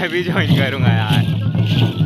मैं भी ज्वाइन करूँगा यार।